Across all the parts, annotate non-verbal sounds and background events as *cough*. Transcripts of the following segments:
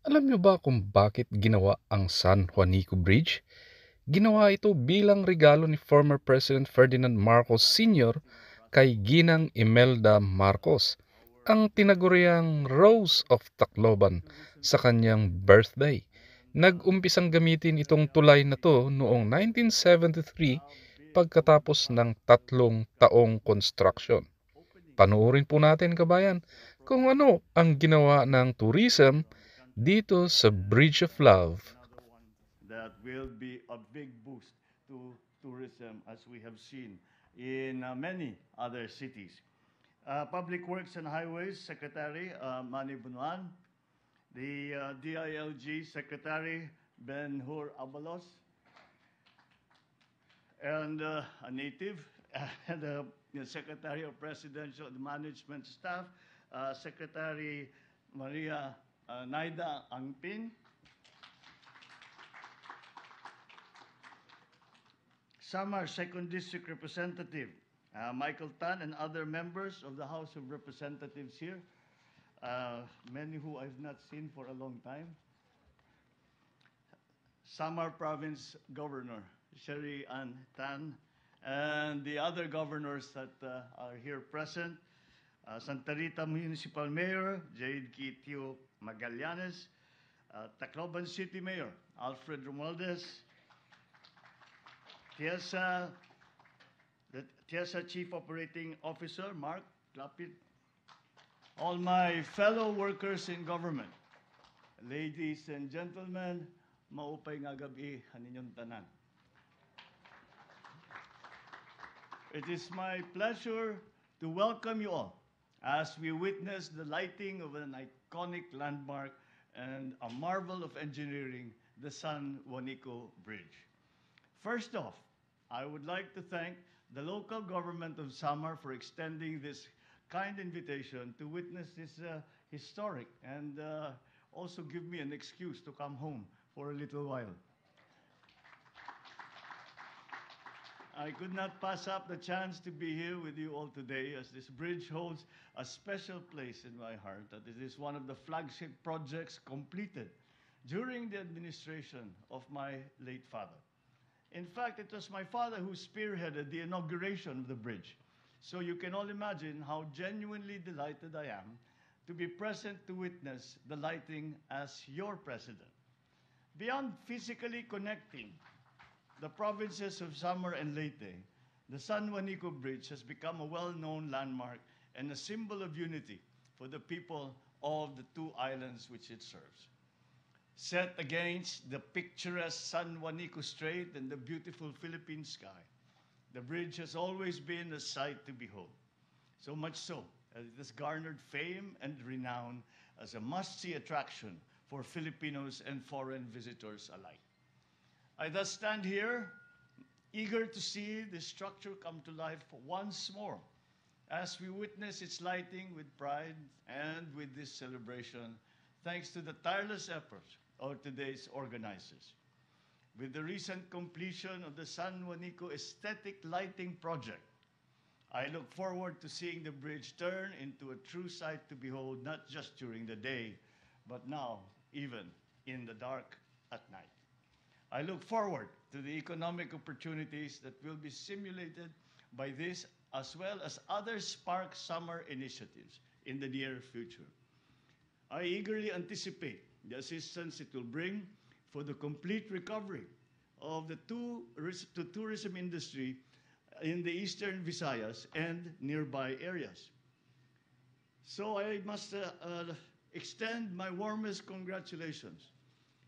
Alam niyo ba kung bakit ginawa ang San Juanico Bridge? Ginawa ito bilang regalo ni former President Ferdinand Marcos Sr. kay Ginang Imelda Marcos, ang tinaguriang Rose of Tacloban sa kanyang birthday. Nag-umpisang gamitin itong tulay na to noong 1973 pagkatapos ng tatlong taong construction. Panuorin po natin kabayan kung ano ang ginawa ng tourism dito sa Bridge of Love. that will be a big boost to tourism as we have seen in uh, many other cities. Uh, Public Works and Highways Secretary uh, Manny Bonoan, the uh, DILG Secretary Ben Hur Abalos, and uh, a native, *laughs* and uh, the Secretary of Presidential Management Staff, uh, Secretary Maria uh, Naida Angping, Samar Second District Representative. Uh, Michael Tan and other members of the House of Representatives here, uh, many who I've not seen for a long time. Samar Province Governor Sharee Ann Tan, and the other governors that uh, are here present, uh, Santa Rita Municipal Mayor Jade Kitio Magallanes, uh, Tacloban City Mayor Alfred Romualdez, TIEZA, the TIEZA Chief Operating Officer, Mark Lapid, all my fellow workers in government, ladies and gentlemen, maupay nga gabi haninyong tanan. It is my pleasure to welcome you all as we witness the lighting of an iconic landmark and a marvel of engineering, the San Juanico Bridge. First off, I would like to thank the local government of Samar for extending this kind invitation to witness this uh, historic and uh, also give me an excuse to come home for a little while. I could not pass up the chance to be here with you all today as this bridge holds a special place in my heart that it is one of the flagship projects completed during the administration of my late father. In fact, it was my father who spearheaded the inauguration of the bridge. So you can all imagine how genuinely delighted I am to be present to witness the lighting as your president. Beyond physically connecting the provinces of Samar and Leyte, the San Juanico Bridge has become a well-known landmark and a symbol of unity for the people of the two islands which it serves set against the picturesque San Juanico Strait and the beautiful Philippine sky. The bridge has always been a sight to behold, so much so that it has garnered fame and renown as a must-see attraction for Filipinos and foreign visitors alike. I thus stand here eager to see this structure come to life once more as we witness its lighting with pride and with this celebration, thanks to the tireless efforts of today's organizers. With the recent completion of the San Juanico Aesthetic Lighting Project, I look forward to seeing the bridge turn into a true sight to behold, not just during the day, but now even in the dark at night. I look forward to the economic opportunities that will be simulated by this as well as other Spark Summer initiatives in the near future. I eagerly anticipate the assistance it will bring for the complete recovery of the tourism industry in the eastern Visayas and nearby areas. So I must uh, uh, extend my warmest congratulations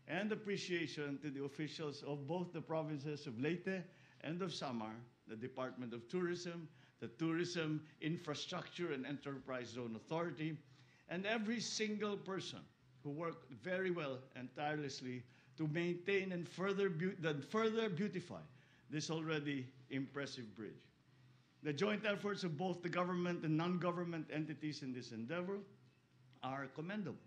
and appreciation to the officials of both the provinces of Leyte and of Samar, the Department of Tourism, the Tourism Infrastructure and Enterprise Zone Authority, and every single person who worked very well and tirelessly to maintain and further, further beautify this already impressive bridge. The joint efforts of both the government and non-government entities in this endeavor are commendable.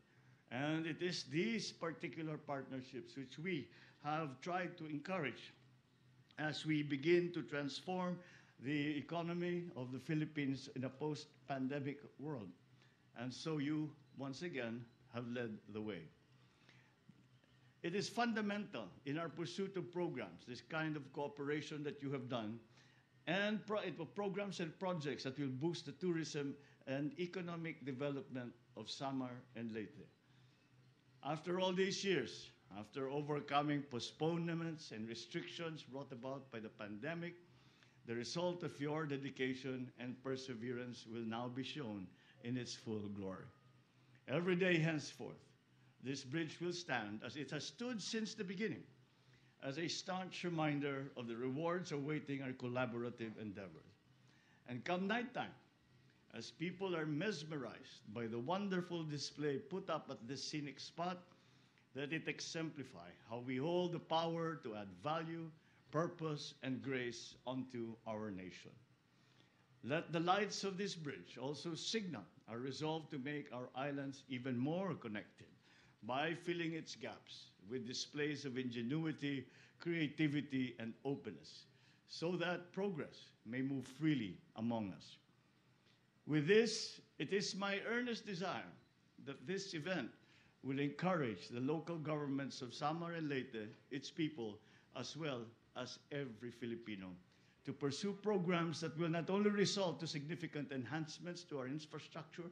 And it is these particular partnerships which we have tried to encourage as we begin to transform the economy of the Philippines in a post pandemic world. And so you once again, have led the way. It is fundamental in our pursuit of programs, this kind of cooperation that you have done, and pro- programs and projects that will boost the tourism and economic development of Samar and Leyte. After all these years, after overcoming postponements and restrictions brought about by the pandemic, the result of your dedication and perseverance will now be shown in its full glory. Every day henceforth, this bridge will stand as it has stood since the beginning as a staunch reminder of the rewards awaiting our collaborative endeavors. And come nighttime, as people are mesmerized by the wonderful display put up at this scenic spot, let it exemplify how we hold the power to add value, purpose, and grace unto our nation. Let the lights of this bridge also signal our resolve to make our islands even more connected by filling its gaps with displays of ingenuity, creativity, and openness, so that progress may move freely among us. With this, it is my earnest desire that this event will encourage the local governments of Samar and Leyte, its people, as well as every Filipino, to pursue programs that will not only result to significant enhancements to our infrastructure,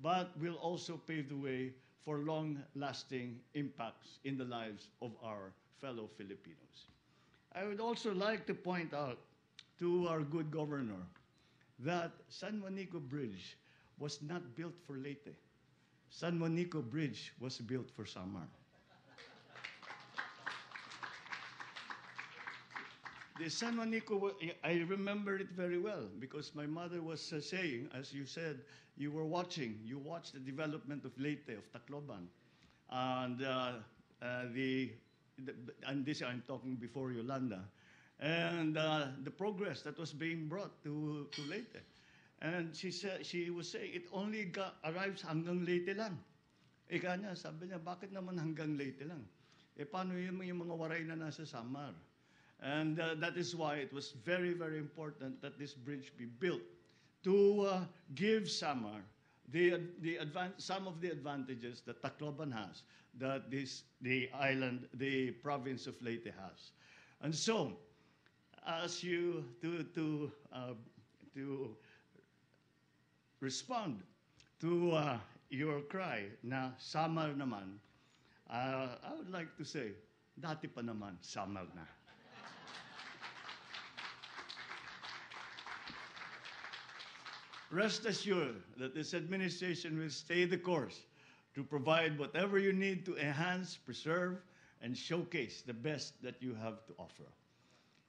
but will also pave the way for long-lasting impacts in the lives of our fellow Filipinos. I would also like to point out to our good governor that San Juanico Bridge was not built for Leyte. San Juanico Bridge was built for Samar. The San Juanico, I remember it very well because my mother was uh, saying, as you said, you were watching, you watched the development of Leyte, of Tacloban. And uh, uh, the, the, and this I'm talking before Yolanda, and uh, the progress that was being brought to, to Leyte. And she said, she was saying, it only got, arrives hanggang Leyte lang. Ika niya, sabi niya, bakit naman hanggang Leyte lang? Eh, paano yung, yung mga waray na nasa Samar? And uh, that is why it was very, very important that this bridge be built to uh, give Samar the, the advan- some of the advantages that Tacloban has, that this, the island, the province of Leyte has. And so, as you, to, to, uh, to respond to uh, your cry na Samar naman, uh, I would like to say, dati pa naman, Samar na. Rest assured that this administration will stay the course to provide whatever you need to enhance, preserve, and showcase the best that you have to offer.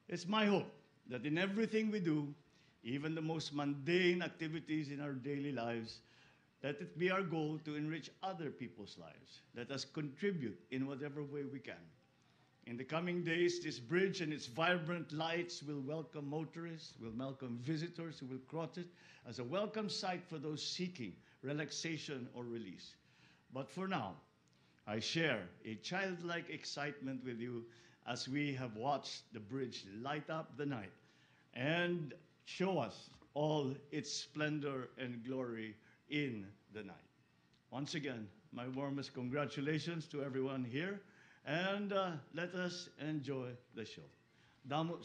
It's my hope that in everything we do, even the most mundane activities in our daily lives, let it be our goal to enrich other people's lives. Let us contribute in whatever way we can. In the coming days, this bridge and its vibrant lights will welcome motorists, will welcome visitors who will cross it as a welcome sight for those seeking relaxation or release. But for now, I share a childlike excitement with you as we have watched the bridge light up the night and show us all its splendor and glory in the night. Once again, my warmest congratulations to everyone here, and uh, let us enjoy the show. Damo.